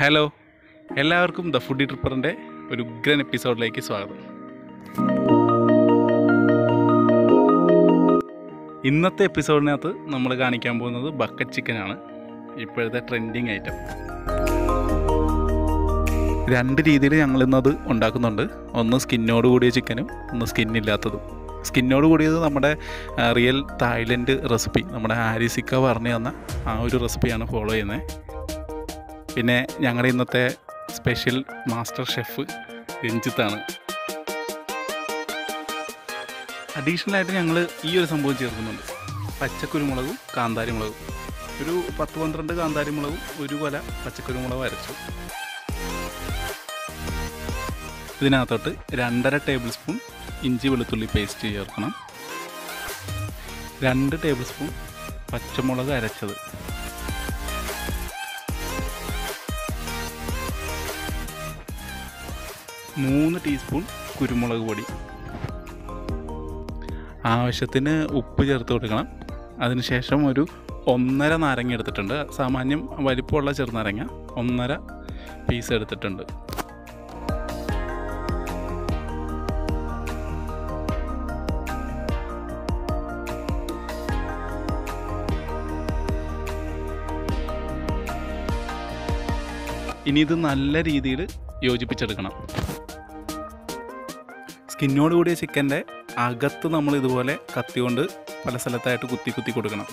Hello. എല്ലാവർക്കും the foodie ട്രിപ്പറിന്റെ ഒരു ഉഗ്രൻ എപ്പിസോഡിലേക്ക് സ്വാഗതം. ഇന്നത്തെ എപ്പിസോഡിനകത്ത് നമ്മൾ കാണിക്കാൻ പോകുന്നത് ബക്കറ്റ് ചിക്കനാണ്. ഇപ്പോഴത്തെ ട്രെൻഡിങ് ഐറ്റം. രണ്ട് രീതിയിൽ ഞങ്ങൾ ഇന്നത് ഉണ്ടാക്കുന്നുണ്ട്. ഒന്ന് സ്കിന്നോട് കൂടിയ ചിക്കനും ഒന്ന് സ്കിന്നില്ലാത്തതും സ്കിന്നോട് കൂടിയത് നമ്മുടെ റിയൽ തായ്ലൻഡ് റെസിപ്പി. നമ്മുടെ ആരിസിക്ക പറഞ്ഞു തന്ന ആ ഒരു റെസിപ്പിയാണ് ഫോളോ ചെയ്യുന്നത്. പിന്നെ ഞങ്ങളുടെ ഇന്നത്തെ സ്പെഷ്യൽ മാസ്റ്റർ ഷെഫ് രഞ്ജിത്താണ്. അഡീഷണലായിട്ട് ഞങ്ങൾ ഈ ഒരു സംഭവം ചേർക്കുന്നുണ്ട്. പച്ചക്കുരുമുളകും കാന്താരി മുളകും ഒരു പത്ത് പന്ത്രണ്ട് കാന്താരി മുളകും ഒരു കൊല പച്ചക്കുരുമുളകും അരച്ചു. ഇതിനകത്തോട്ട് രണ്ടര ടേബിൾ സ്പൂൺ ഇഞ്ചി വെളുത്തുള്ളി പേസ്റ്റ് ചേർക്കണം. രണ്ട് ടേബിൾ സ്പൂൺ പച്ചമുളക് അരച്ചത്. മൂന്ന് ടീസ്പൂൺ കുരുമുളക് പൊടി. ആവശ്യത്തിന് ഉപ്പ് ചേർത്ത് കൊടുക്കണം. അതിനുശേഷം ഒരു ഒന്നര നാരങ്ങ എടുത്തിട്ടുണ്ട്. സാമാന്യം വലിപ്പമുള്ള ചെറുനാരങ്ങ ഒന്നര പീസ് എടുത്തിട്ടുണ്ട്. ഇനി ഇത് നല്ല രീതിയിൽ യോജിപ്പിച്ചെടുക്കണം. സ്കിന്നോട് കൂടിയ ചിക്കന്റെ അകത്ത് നമ്മൾ ഇതുപോലെ കത്തി കൊണ്ട് പല സ്ഥലത്തായിട്ട് കുത്തി കുത്തി കൊടുക്കണം.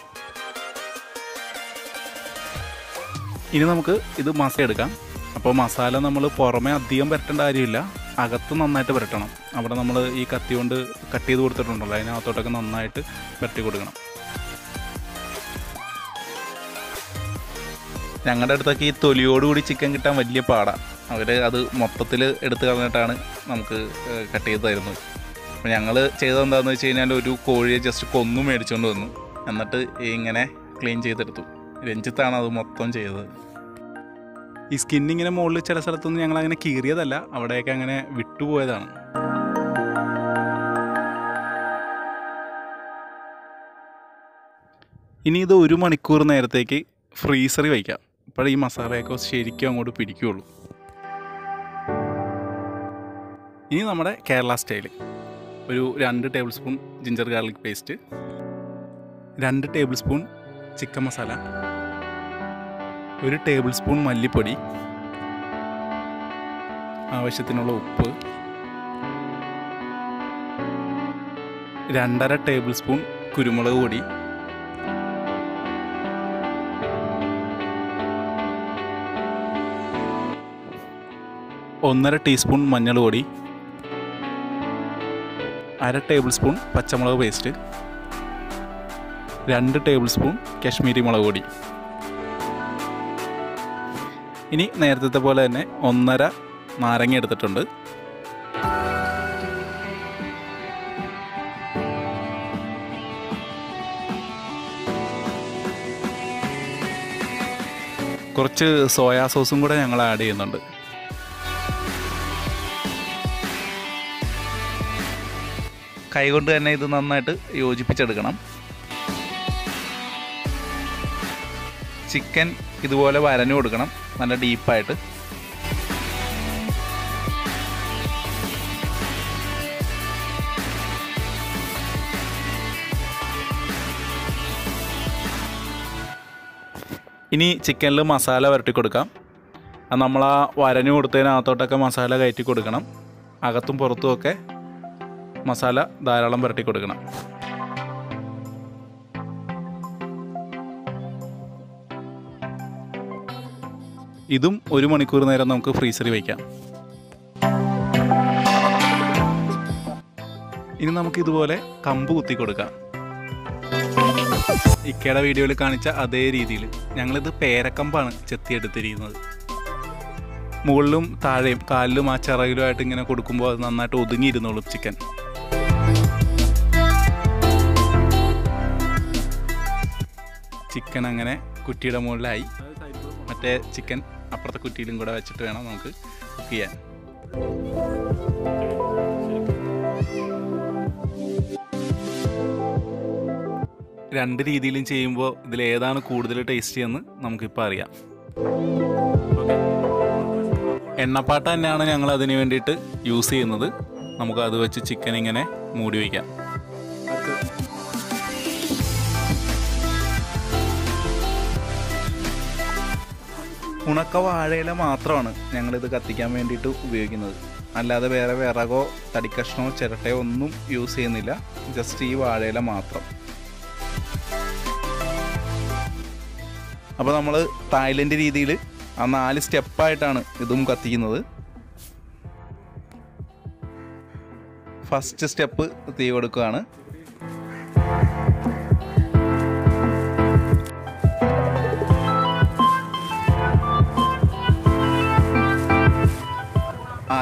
ഇനി നമുക്ക് ഇത് മസാല എടുക്കാം. അപ്പോൾ മസാല നമ്മൾ പുറമേ അധികം പരട്ടേണ്ട കാര്യമില്ല. അകത്ത് നന്നായിട്ട് പുരട്ടണം. അവിടെ നമ്മൾ ഈ കത്തി കൊണ്ട് കട്ട് ചെയ്ത് കൊടുത്തിട്ടുണ്ടല്ലോ. അതിനകത്തോട്ടൊക്കെ നന്നായിട്ട് പുരട്ടി കൊടുക്കണം. ഞങ്ങളുടെ അടുത്തൊക്കെ ഈ തൊലിയോടുകൂടി ചിക്കൻ കിട്ടാൻ വലിയ പാടാണ് അവർ അത് മൊത്തത്തിൽ എടുത്ത് കളഞ്ഞിട്ടാണ് നമുക്ക് കട്ട് ചെയ്ത് തരുന്നത്. അപ്പോൾ ഞങ്ങൾ ചെയ്തത് എന്താണെന്ന് വെച്ച് കഴിഞ്ഞാൽ ഒരു കോഴിയെ ജസ്റ്റ് കൊന്നു മേടിച്ചുകൊണ്ട് വന്നു. എന്നിട്ട് ഇങ്ങനെ ക്ലീൻ ചെയ്തെടുത്തു. രഞ്ജിത്താണ് അത് മൊത്തം ചെയ്തത്. ഈ സ്കിൻ ഇങ്ങനെ മുകളിൽ ചില സ്ഥലത്തൊന്നും ഞങ്ങൾ അങ്ങനെ കീറിയതല്ല. അവിടെയൊക്കെ അങ്ങനെ വിട്ടുപോയതാണ്. ഇനി ഇത് ഒരു മണിക്കൂർ നേരത്തേക്ക് ഫ്രീസറി വയ്ക്കാം അപ്പോൾ ഈ മസാലയൊക്കെ ശരിക്കും അങ്ങോട്ട് പിടിക്കുകയുള്ളൂ ഇനി നമ്മുടെ കേരള സ്റ്റൈൽ ഒരു രണ്ട് tablespoon ginger garlic paste രണ്ട് ടേബിൾ സ്പൂൺ ചിക്കൻ മസാല ഒരു ടേബിൾ സ്പൂൺ മല്ലിപ്പൊടി ആവശ്യത്തിനുള്ള ഉപ്പ് രണ്ടര ടേബിൾ സ്പൂൺ കുരുമുളക് പൊടി ഒന്നര ടീസ്പൂൺ മഞ്ഞൾ പൊടി അര ടേബിൾ സ്പൂൺ പച്ചമുളക് പേസ്റ്റ് രണ്ട് ടേബിൾ സ്പൂൺ കശ്മീരി മുളക് പൊടി. ഇനി നേരത്തെ പോലെ തന്നെ ഒന്നര നാരങ്ങ എടുത്തിട്ടുണ്ട്. കുറച്ച് സോയാ സോസും കൂടെ ഞങ്ങൾ ആഡ് ചെയ്യുന്നുണ്ട്. കൈകൊണ്ട് തന്നെ ഇത് നന്നായിട്ട് യോജിപ്പിച്ചെടുക്കണം. ചിക്കൻ ഇതുപോലെ വരഞ്ഞു കൊടുക്കണം നല്ല ഡീപ്പായിട്ട്. ഇനി ചിക്കനിൽ മസാല വരട്ടി കൊടുക്കാം. നമ്മൾ ആ വരഞ്ഞു കൊടുത്തതിനകത്തോട്ടൊക്കെ മസാല കയറ്റി കൊടുക്കണം. അകത്തും പുറത്തുമൊക്കെ മസാല ധാരാളം പുരട്ടി കൊടുക്കണം. ഇതും ഒരു മണിക്കൂർ നേരം നമുക്ക് ഫ്രീസറിൽ വയ്ക്കാം ഇനി നമുക്ക് ഇതുപോലെ കമ്പ് കുത്തി കൊടുക്കാം. ഇക്കയുടെ വീഡിയോയിൽ കാണിച്ച അതേ രീതിയിൽ ഞങ്ങളിത് പേരക്കമ്പാണ് ചെത്തിയെടുത്തിരിക്കുന്നത്. മുകളിലും താഴെയും കാലിലും ആ ചിറകിലുമായിട്ട് ഇങ്ങനെ കൊടുക്കുമ്പോൾ അത് നന്നായിട്ട് ഒതുങ്ങിയിരുന്നോളും ചിക്കൻ. ചിക്കൻ അങ്ങനെ കുറ്റിയുടെ മുകളിലായി. മറ്റേ ചിക്കൻ അപ്പുറത്തെ കുറ്റിയിലും കൂടെ വെച്ചിട്ട് വേണം നമുക്ക് കുക്ക് ചെയ്യാൻ. രണ്ട് രീതിയിലും ചെയ്യുമ്പോൾ ഇതിൽ ഏതാണ് കൂടുതൽ ടേസ്റ്റി എന്ന് നമുക്കിപ്പോൾ അറിയാം. എണ്ണപ്പാട്ട തന്നെയാണ് ഞങ്ങൾ അതിന് വേണ്ടിയിട്ട് യൂസ് ചെയ്യുന്നത്. നമുക്ക് അത് വെച്ച് ചിക്കൻ ഇങ്ങനെ മൂടി വയ്ക്കാം ഉണക്ക വാഴയില മാത്രമാണ് ഞങ്ങളിത് കത്തിക്കാൻ വേണ്ടിയിട്ട് ഉപയോഗിക്കുന്നത്. അല്ലാതെ വേറെ വിറകോ തടിക്കഷ്ണമോ ചിരട്ടയോ ഒന്നും യൂസ് ചെയ്യുന്നില്ല. ജസ്റ്റ് ഈ വാഴയില മാത്രം. അപ്പോൾ നമ്മൾ തായ്ലൻഡ് രീതിയിൽ ആ നാല് സ്റ്റെപ്പായിട്ടാണ് ഇതും കത്തിക്കുന്നത്. ഫസ്റ്റ് സ്റ്റെപ്പ് തീ കൊടുക്കുകയാണ്.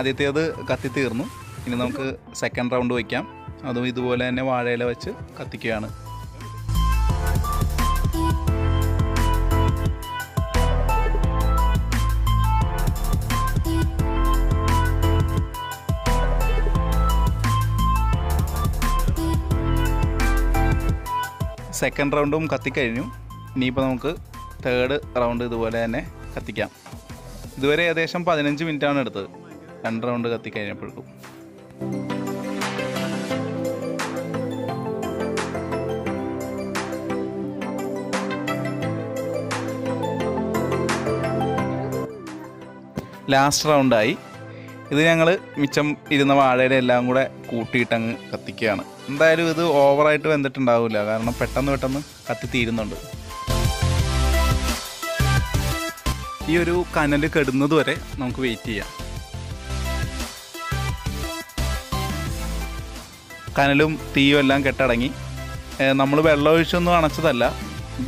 ആദ്യത്തേത് കത്തി തീർന്നു. ഇനി നമുക്ക് സെക്കൻഡ് റൗണ്ട് വയ്ക്കാം അതും ഇതുപോലെ തന്നെ വാഴയില വെച്ച് കത്തിക്കുകയാണ്. സെക്കൻഡ് റൗണ്ടും കത്തിക്കഴിഞ്ഞു ഇനിയിപ്പോൾ നമുക്ക് തേർഡ് റൗണ്ട് ഇതുപോലെ തന്നെ കത്തിക്കാം. ഇതുവരെ ഏകദേശം പതിനഞ്ച് മിനിറ്റാണ് എടുത്തത്. രണ്ട് റൗണ്ട് കത്തിക്കഴിഞ്ഞപ്പോഴേക്കും ലാസ്റ്റ് റൗണ്ടായി ഇത് ഞങ്ങൾ മിച്ചം ഇരുന്ന വാഴയുടെ എല്ലാം കൂടെ കൂട്ടിയിട്ടങ്ങ് കത്തിക്കുകയാണ്. എന്തായാലും ഇത് ഓവറായിട്ട് വെന്തിട്ടുണ്ടാവില്ല. കാരണം പെട്ടെന്ന് പെട്ടെന്ന് കത്തി തീരുന്നുണ്ട്. ഈ ഒരു കനൽ കെടുന്നത് വരെ നമുക്ക് വെയിറ്റ് ചെയ്യാം. കനലും തീയും എല്ലാം കെട്ടടങ്ങി. നമ്മൾ വെള്ളം ഒഴിച്ചൊന്നും അണച്ചതല്ല.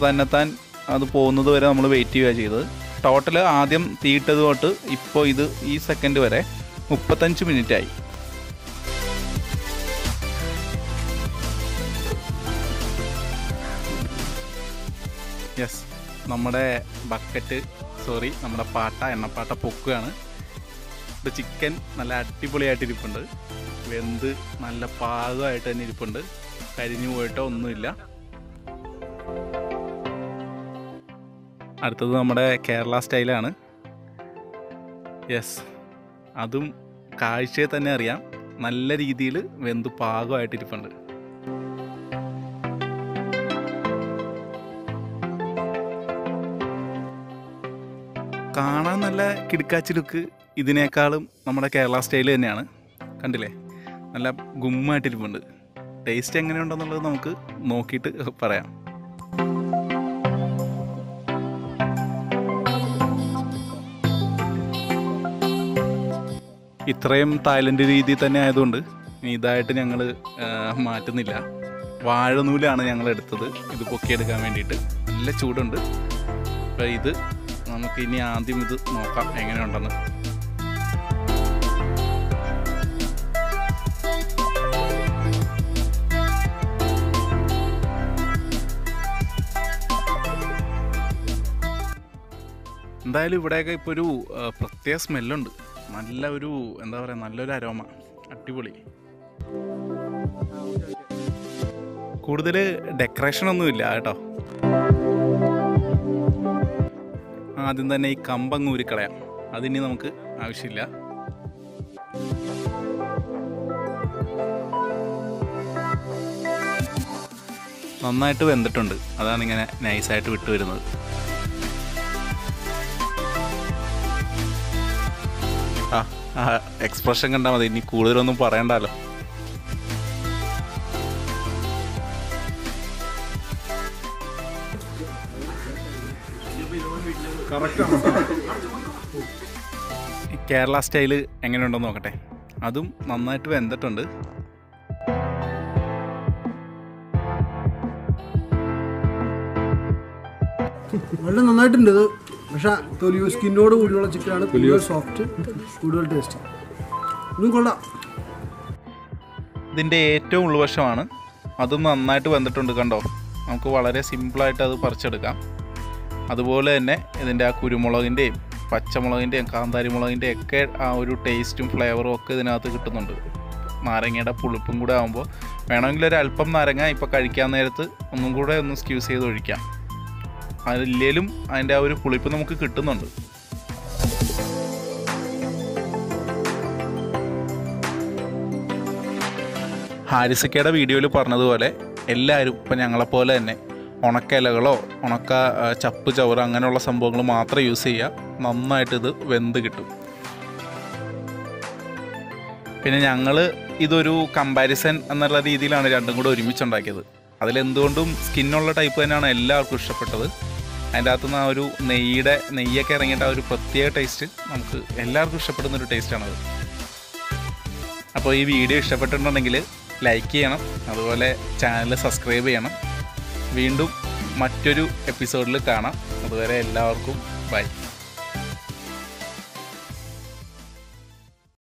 തന്നെത്താൻ അത് പോകുന്നത് വരെ നമ്മൾ വെയിറ്റ് ചെയ്യുക ചെയ്തത്. ടോട്ടൽ ആദ്യം തീയിട്ടത് തൊട്ട് ഇപ്പോൾ ഇത് ഈ സെക്കൻഡ് വരെ മുപ്പത്തഞ്ച് മിനിറ്റായി. യെസ് നമ്മുടെ ബക്കറ്റ് സോറി നമ്മുടെ പാട്ട എണ്ണപ്പാട്ട പൊക്കുകയാണ്. ഇത് ചിക്കൻ നല്ല അടിപൊളിയായിട്ട് ഇരിപ്പുണ്ട് വെന്ത് നല്ല പാകമായിട്ട് തന്നെ ഇരിപ്പുണ്ട്. കരിഞ്ഞു പോയിട്ടോ ഒന്നുമില്ല. അടുത്തത് നമ്മുടെ കേരള സ്റ്റൈലാണ്. യെസ് അതും കാഴ്ചയെ തന്നെ അറിയാം. നല്ല രീതിയിൽ വെന്ത് പാകമായിട്ട് ഇരിപ്പുണ്ട്. കാണാൻ നല്ല കിടുക്കാച്ചി ലുക്ക് ഇതിനേക്കാളും നമ്മുടെ കേരള സ്റ്റൈൽ തന്നെയാണ്. കണ്ടില്ലേ? നല്ല ഗുമ്മായിട്ടിരിപ്പുണ്ട്. ടേസ്റ്റ് എങ്ങനെയുണ്ടെന്നുള്ളത് നമുക്ക് നോക്കിയിട്ട് പറയാം. ഇത്രയും തായ്ലൻഡ് രീതി തന്നെ ആയതുകൊണ്ട് ഇതായിട്ട് ഞങ്ങൾ മാറ്റുന്നില്ല. വാഴനൂലാണ് ഞങ്ങൾ എടുത്തത്. ഇത് പൊക്കിയെടുക്കാൻ വേണ്ടിയിട്ട്. നല്ല ചൂടുണ്ട്. അപ്പോൾ ഇത് നമുക്ക് ഇനി ആദ്യം ഇത് നോക്കാം എങ്ങനെയുണ്ടെന്ന്. എന്തായാലും ഇവിടെയൊക്കെ ഇപ്പോൾ ഒരു പ്രത്യേക സ്മെല്ലുണ്ട്. നല്ല ഒരു എന്താ പറയുക നല്ലൊരു അരോമ. അടിപൊളി. കൂടുതൽ ഡെക്കറേഷൻ ഒന്നുമില്ല കേട്ടോ. ആദ്യം തന്നെ ഈ കമ്പങ്ങ് ഊരിക്കളയാം. അതിനി നമുക്ക് ആവശ്യമില്ല. നന്നായിട്ട് വെന്തിട്ടുണ്ട്. അതാണ് ഇങ്ങനെ നൈസായിട്ട് വിട്ടു വരുന്നത് എക്സ്പ്രഷൻ കണ്ടാൽ മതി. ഇനി കൂടുതലൊന്നും പറയണ്ടല്ലോ കേരള സ്റ്റൈൽ എങ്ങനെയുണ്ടെന്ന് നോക്കട്ടെ. അതും നന്നായിട്ട് വെന്തിട്ടുണ്ട്. വളരെ നന്നായിട്ടുണ്ട് ഇത്. പക്ഷെ തൊലിയോ സ്കിന്നോട് കൂടിയുള്ള ചിക്കനാണ് തൊലിയോ സോഫ്റ്റ് കൂടുതൽ ടേസ്റ്റ് ഇതും കൊള്ളാം. ഇതിന്റെ ഏറ്റവും ഉൾവശമാണ്. അതും നന്നായിട്ട് വന്നിട്ടുണ്ട് കണ്ടോ? നമുക്ക് വളരെ സിമ്പിളായിട്ട് അത് പറിച്ചെടുക്കാം. അതുപോലെ തന്നെ ഇതിന്റെ ആ കുരുമുളകിന്റെയും പച്ചമുളകിന്റെയും കാന്താരി മുളകിന്റെയും ഒക്കെ ആ ഒരു ടേസ്റ്റും ഫ്ലേവറും ഒക്കെ ഇതിനകത്ത് കിട്ടുന്നുണ്ട്. നാരങ്ങയുടെ പുളിപ്പും കൂടെ ആകുമ്പോൾ വേണമെങ്കിൽ ഒരു അല്പം നാരങ്ങ ഇപ്പോൾ കഴിക്കാൻ നേരത്ത് ഒന്നും കൂടെ ഒന്ന് സ്ക്യൂസ് ചെയ്ത് ഒഴിക്കാം. അതില്ലേലും അതിന്റെ ആ ഒരു പുളിപ്പ് നമുക്ക് കിട്ടുന്നുണ്ട്. ഹാരിസക്കയുടെ വീഡിയോയിൽ പറഞ്ഞതുപോലെ എല്ലാവരും ഇപ്പം ഞങ്ങളെപ്പോലെ തന്നെ ഉണക്കയിലകളോ ഉണക്ക ചപ്പ് ചവറ് അങ്ങനെയുള്ള സംഭവങ്ങൾ മാത്രം യൂസ് ചെയ്യുക. നന്നായിട്ടിത് വെന്ത് കിട്ടും. പിന്നെ ഞങ്ങൾ ഇതൊരു കമ്പാരിസൺ എന്നുള്ള രീതിയിലാണ് രണ്ടും കൂടെ ഒരുമിച്ചുണ്ടാക്കിയത്. അതിലെന്തുകൊണ്ടും സ്കിന്നുള്ള ടൈപ്പ് തന്നെയാണ് എല്ലാവർക്കും ഇഷ്ടപ്പെട്ടത്. അതിന്റെ അകത്തുനിന്ന് ആ ഒരു നെയ്യുടെ നെയ്യൊക്കെ ഇറങ്ങിയിട്ട് ആ ഒരു പ്രത്യേക ടേസ്റ്റ് നമുക്ക് എല്ലാവർക്കും ഇഷ്ടപ്പെടുന്ന ഒരു ടേസ്റ്റാണത് അപ്പോൾ ഈ വീഡിയോ ഇഷ്ടപ്പെട്ടിട്ടുണ്ടെങ്കിൽ ലൈക്ക് ചെയ്യണം അതുപോലെ ചാനൽ സബ്സ്ക്രൈബ് ചെയ്യണം. വീണ്ടും മറ്റൊരു എപ്പിസോഡിൽ കാണാം. അതുവരെ എല്ലാവർക്കും ബൈ